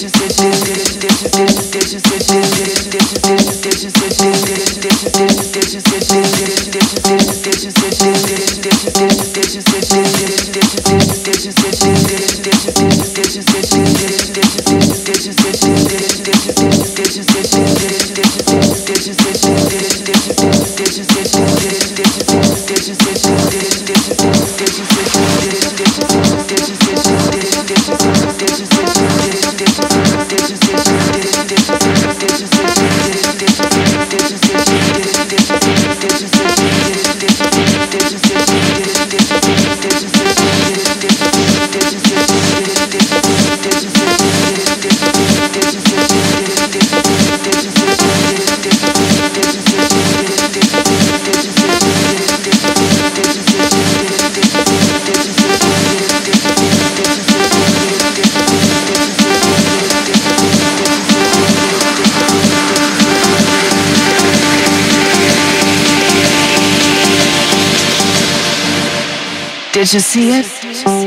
Dish Did you see it?